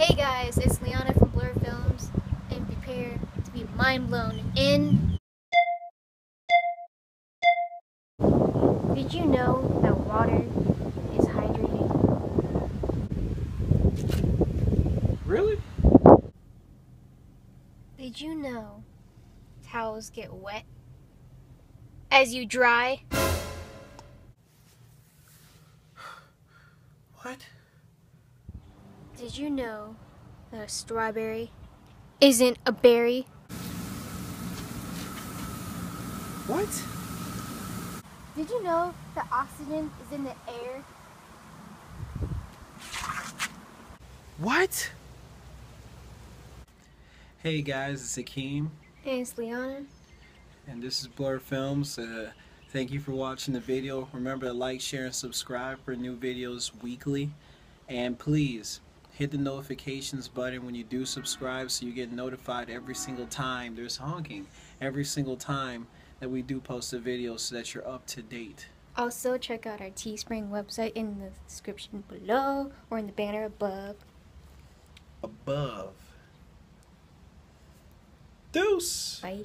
Hey guys, it's Liana from Blur Films, and prepare to be mind blown in. Did you know that water is hydrating? Really? Did you know towels get wet as you dry? What? Did you know that a strawberry isn't a berry? What? Did you know that oxygen is in the air? What? Hey guys, it's Akeem, And it's Liana. and this is BlurrFilms. Uh, thank you for watching the video. Remember to like, share, and subscribe for new videos weekly. And please hit the notifications button when you do subscribe so you get notified every single time there's honking. Every single time that we do post a video so that you're up to date. Also, check out our Teespring website in the description below or in the banner above. Above. Deuce! Bye.